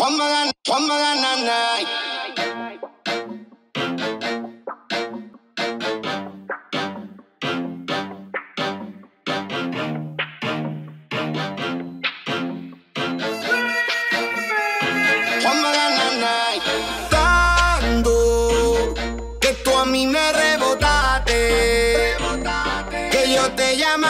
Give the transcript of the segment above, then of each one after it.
Pamela, Pamela, nanai. Tanto que tú a mí me rebotaste, que yo te llamo.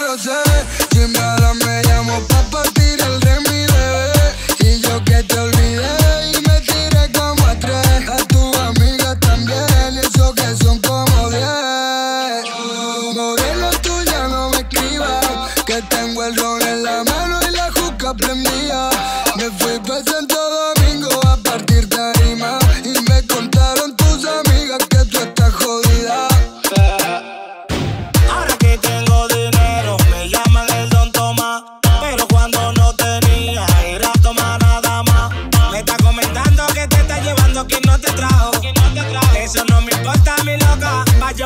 rose.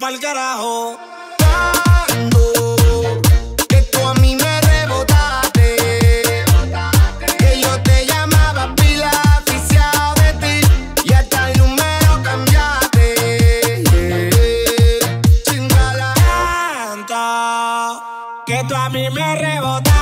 Pa'l carajo, que tú a mí me rebotaste. Que yo te llamaba Pila, de ti. Y hasta el número cambiaste. Chingala, tanto que tú a mí me rebotaste.